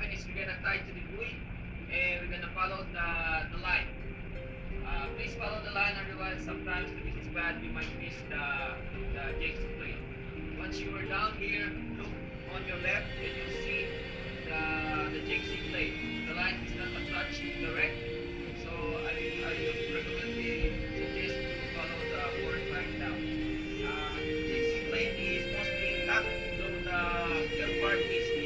happen is we're gonna tie to the buoy and we're gonna follow the, the line. Uh, please follow the line everyone. sometimes if it's bad we might miss the, the Jake's plane. Once you are down here, look on your left and you'll see the, the Jake seaplane. The line is not attached to the so I, I would recommend the suggest to follow the board line down. Uh, the Jake seaplane is mostly intact, so the, the part is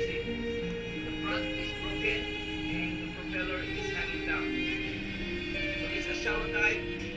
night.